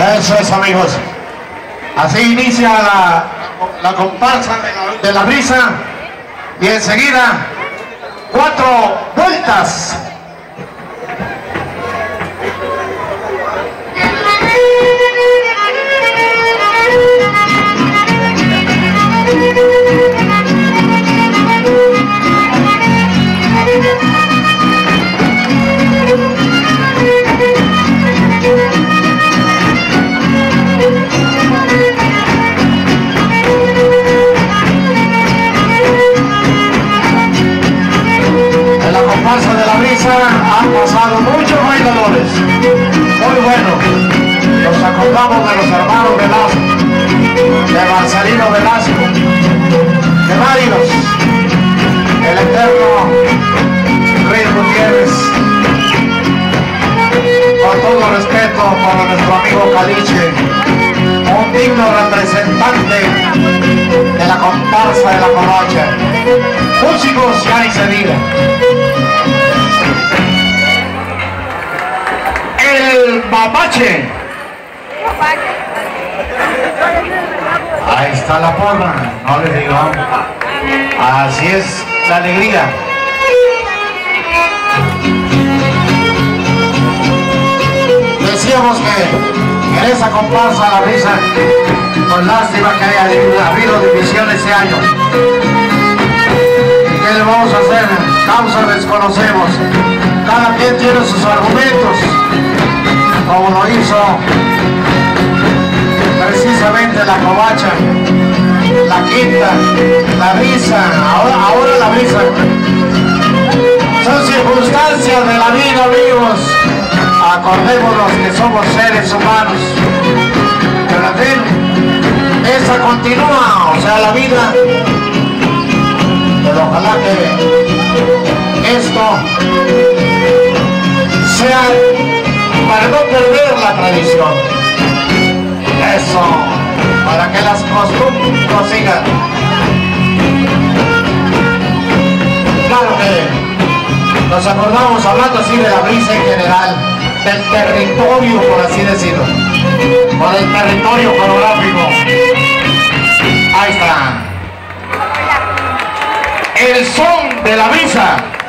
Eso es, amigos. Así inicia la, la comparsa de la, de la brisa y enseguida cuatro vueltas. Muchos bailadores. Muy bueno. Nos acordamos de los hermanos Velasco, de Marcelino Velasco, de varios, el eterno Rey Gutiérrez. Con todo respeto para nuestro amigo Caliche, un digno representante de la comparsa de la covacha. Músicos ya ni se El mapache. Ahí está la porra, no les digo. Así es la alegría. Decíamos que en esa comparsa la risa, con lástima que haya habido división ese año. ¿Qué le vamos a hacer? Causa desconocemos. Cada quien tiene sus argumentos, precisamente la covacha, la quinta, la brisa, ahora, ahora la brisa. Son circunstancias de la vida, amigos. Acordémonos que somos seres humanos. Pero en fin, esa continúa, o sea, la vida tradición. Eso, para que las costumbres sigan. Claro que nos acordamos hablando así de la brisa en general, del territorio, por así decirlo, por el territorio coreográfico. Ahí está el son de la brisa.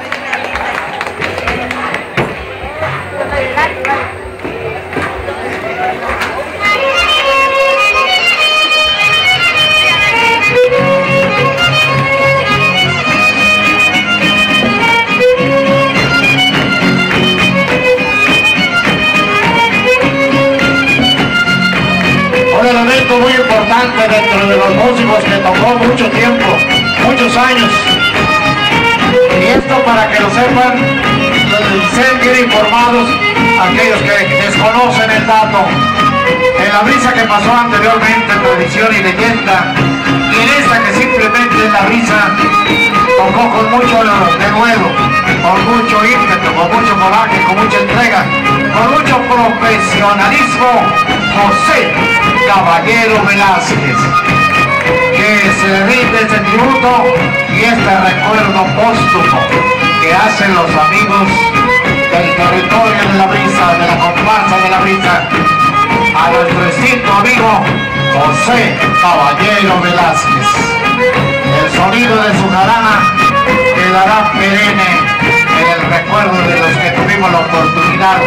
Dentro de los músicos que tocó mucho tiempo, muchos años, y esto para que lo sepan, sean bien informados aquellos que desconocen el dato. En la brisa que pasó anteriormente, tradición y leyenda, y en esta que simplemente es la brisa, tocó con mucho de nuevo, con mucho ímpetu, con mucho coraje, con mucha entrega, con mucho profesionalismo, José Caballero Velázquez que se rinde este tributo y este recuerdo póstumo que hacen los amigos del territorio de la brisa, de la comparsa de la brisa, a nuestro extinto amigo José Caballero Velázquez. El sonido de su jarana quedará perenne en el recuerdo de los que tuvimos la oportunidad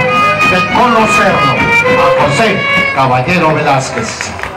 de conocerlo, a José Caballero Velázquez.